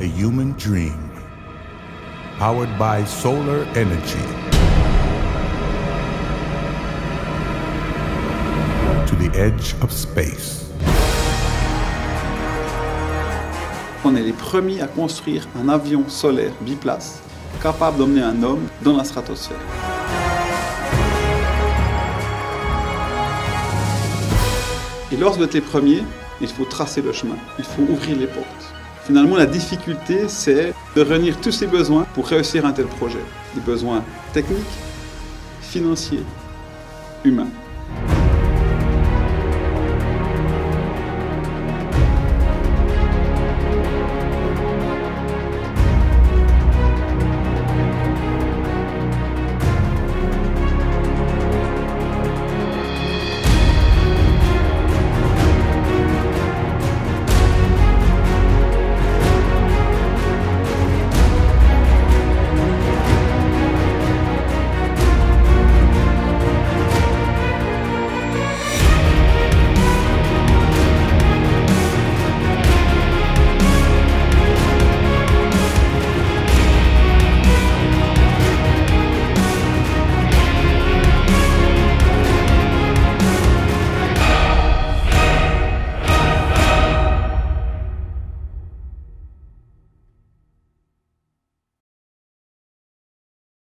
a human dream, powered by solar energy. To the edge of space. On est les premiers à construire un avion solaire biplace capable d'emmener un homme dans la stratosphère. Et lorsque vous êtes les premiers, il faut tracer le chemin, il faut ouvrir les portes. Finalement, la difficulté, c'est de réunir tous ces besoins pour réussir un tel projet. Des besoins techniques, financiers, humains.